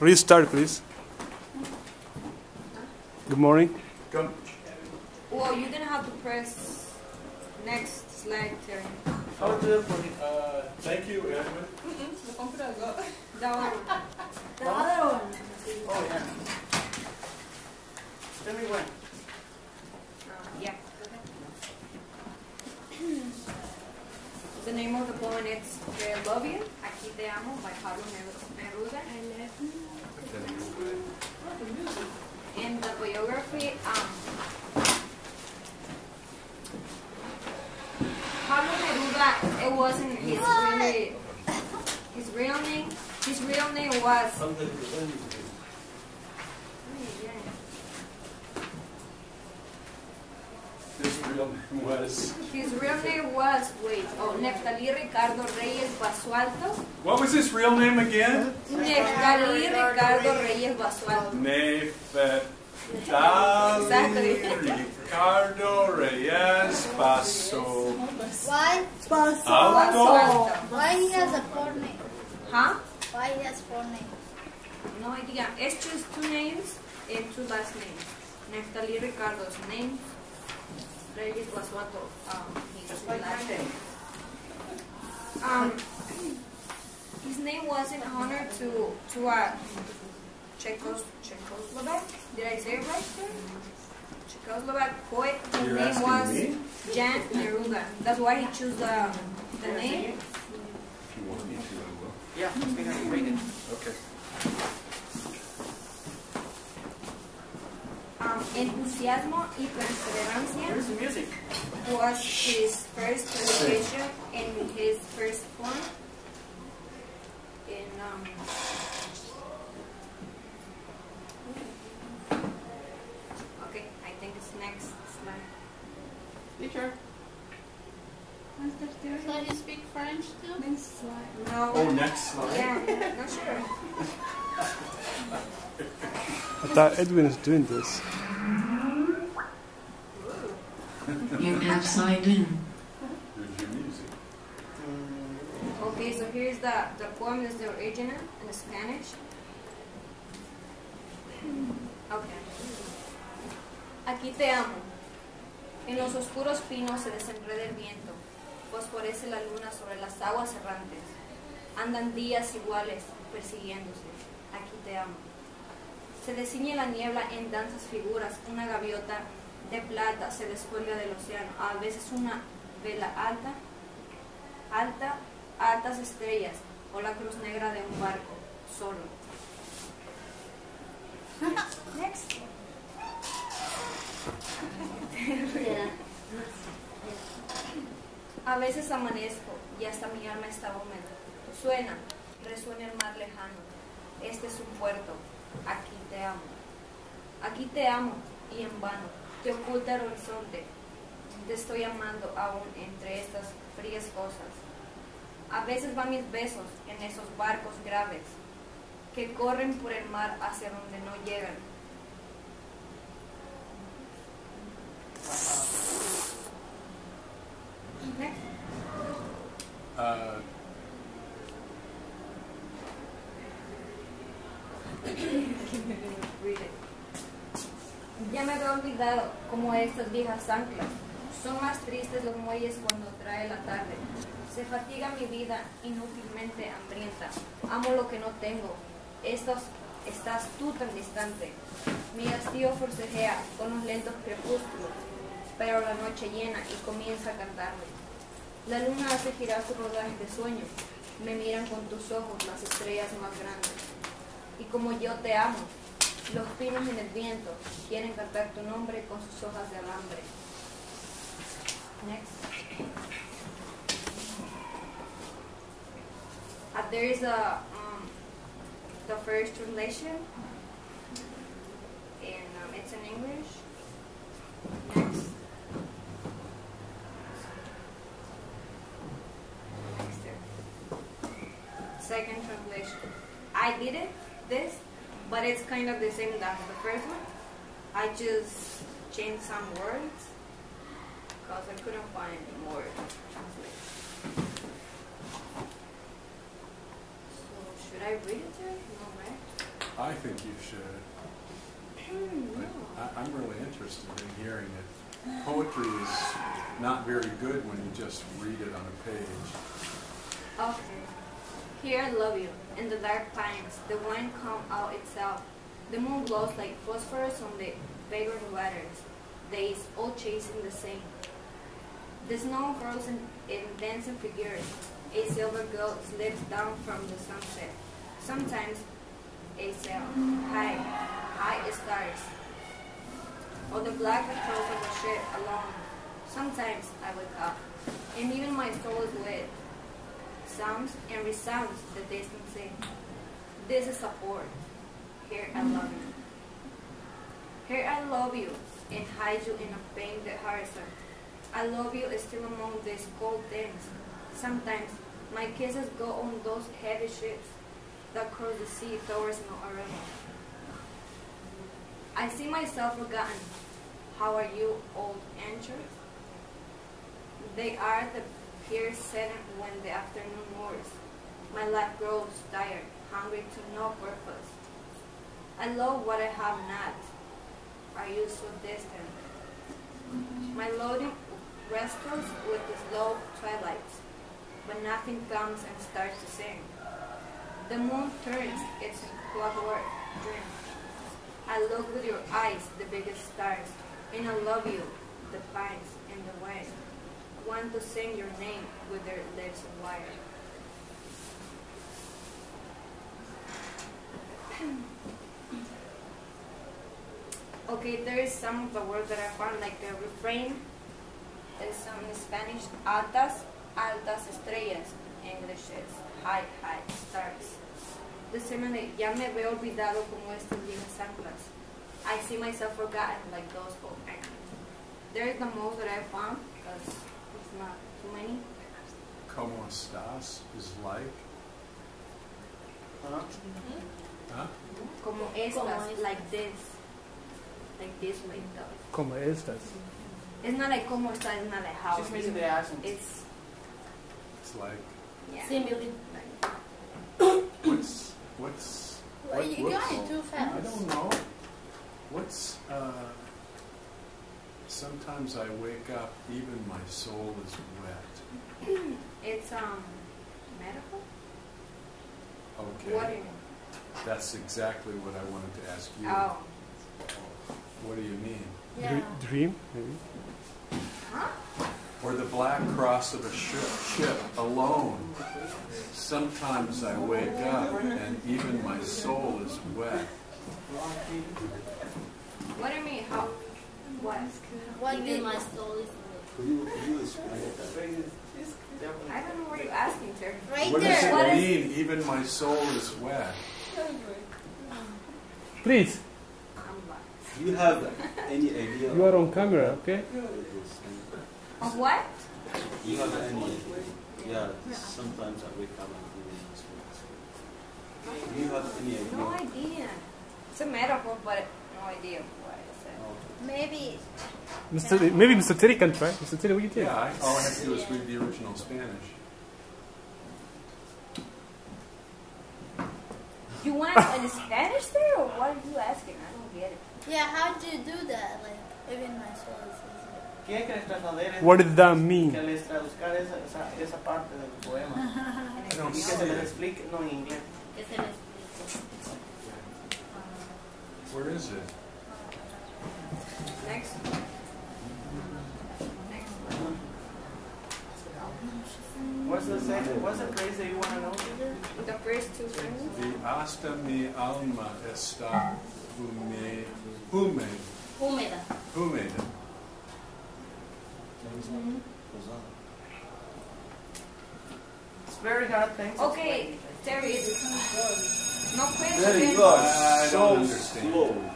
Restart, please. Good morning. Come. Well, you're gonna have to press next slide, Terry. I'll do it for you. Uh, thank you, Edwin. Lo compro algo. That one. The other one. Oh, yeah. Tell me when. Yeah. The name of the poem is I Love You, Aquí Te Amo by Pablo Neruda. In the biography, um, Pablo Neruda, it wasn't his really, his real name. His real name was. His real name was. His real name was, wait, oh, Neftali Ricardo Reyes Basualto. What was his real name again? Neftali Ricardo Reyes Basualto. Nefetali Exactly. Ricardo Reyes Basso. Why? Alto. Basualto. Why he has a four name? Huh? Why he has four name? No idea. It's just two names and two last names. Neftali Ricardo's name. Reyes Basualto, um, his last name. Um, his name was in honor to to a Czechos Czechoslovak. Did I say it right? Czechoslovak poet. His You're name was me? Jan Neruda. That's why he chose the the name. If you want me to, I will. Yeah, we have to read it. Okay. Um, entusiasmo y perseverancia Here's the music. was his first publication in his first form. In um, okay, I think it's next slide. Teacher. So you speak French too? No. Oh, next slide. Yeah, not sure. I thought Edwin is doing this. You're upside in. Okay, so here's the the poem is the original in Spanish. Okay. Aquí te amo. En los oscuros pinos se desenreda el viento, fosforece la luna sobre las aguas errantes. Andan días iguales persiguiéndose. Aquí te amo. Se desciñe la niebla en danzas figuras, una gaviota de plata se descuelga del océano, a veces una vela alta, alta, altas estrellas o la cruz negra de un barco solo. Next. A veces amanezco y hasta mi alma está húmeda. Suena, resuena el mar lejano. Este es un puerto. Aquí te amo. Aquí te amo y en vano. Te oculta el horizonte. Te estoy amando aún entre estas frías cosas. A veces van mis besos en esos barcos graves que corren por el mar hacia donde no llegan. Next. Uh, Read it. Ya me había como estas viejas anclas. Son más tristes los muelles cuando trae la tarde. Se fatiga mi vida inútilmente hambrienta. Amo lo que no tengo. Estos, estás tú tan distante. Mi hastío forcejea con los lentos crepúsculos, pero la noche llena y comienza a cantarme. La luna hace girar su rodaje de sueño. Me miran con tus ojos las estrellas más grandes. Y como yo te amo, los pinos en el viento quieren cantar tu nombre con sus hojas de alambre. Next. Uh, there is a um, the first translation, and um, it's in English. Next. Next. Second translation. I did it, this, but it's kind of the same as the first one. I just changed some words because I couldn't find more. So should I read it to you? No, right? I think you should. I, I'm really interested in hearing it. Poetry is not very good when you just read it on a page. Okay. Here I love you. In the dark pines, the wind come out itself. The moon glows like phosphorus on the vagrant waters. Days all chasing the same. The snow curls in, in dancing figures. A silver girl slips down from the sunset. Sometimes a sail, high, high stars. Or the black controls of a ship alone. Sometimes I wake up, and even my soul is wet sounds and resounds the distant. This is a port. Here I love you. Here I love you and hide you in a painted horizon. I love you still among these cold things. Sometimes my kisses go on those heavy ships that cross the sea towards no arrival. I see myself forgotten. How are you, old angels? They are the piers setting when the afternoon moors. My life grows tired, hungry to no purpose. I love what I have not. Are you so distant? My loading wrestles with the slow twilights, but nothing comes and starts to sing. The moon turns its clockwork dream. I look with your eyes, the biggest stars, and I love you, the pines and the wind want to sing your name with their lips of wire. okay, there is some of the words that I found, like the refrain is some in Spanish, altas, altas estrellas. English is high, high stars. The similar, ya me veo olvidado como estas viejas anclas. I see myself forgotten like those old anchors. There is the most that I found, because not too many. Como estás is like, huh? Como estas, Como estas. like this. Like this way, though. Como estas. It's not like como está, it's not like how. She's are missing you. the accent. It's, It's like, yeah. Simile. what's, what's, Well, what- you what's- got it too fast. I don't know. What's, uh, sometimes I wake up, even my soul is wet. It's, um, medical? Okay. What do you mean? That's exactly what I wanted to ask you. Oh. What do you mean? Yeah. Dre- dream, maybe. Huh? Or the black cross of a ship, ship alone. Sometimes I wake up and even my soul is wet. What do you mean? How? What? What did my soul is Could you, could you explain that? I don't know what you're asking, sir. Right What does there. What it is- mean, even my soul is wet? Please, Do you have any idea? you are on camera, okay? Of what? Do you have any? Yeah, sometimes I wake up and even my soul. Do you have any idea? No idea. It's a metaphor, but no idea what I said. Oh, Maybe. Mr. Maybe Mr. Terry can try. Mr. Terry, what do you think? Yeah, all I have to do is read the original Spanish. You want it in Spanish there, or what are you asking? I don't get it. Yeah, how do you do that? Like, even my soul is easy. ¿Quieren que les trasladere? What does that mean? Que les traduzca esa, esa, esa parte del poema. No, y que se les explique, no en inglés. Que se les explique. Where is it? Next. Next. What's the second? What's the phrase that you want to know? The first two sentences. The hasta mi alma está hume, hume, Húmeda. humeda. It's very hard thing to Okay, explain. Terry. No Very question. good. I so don't understand. slow.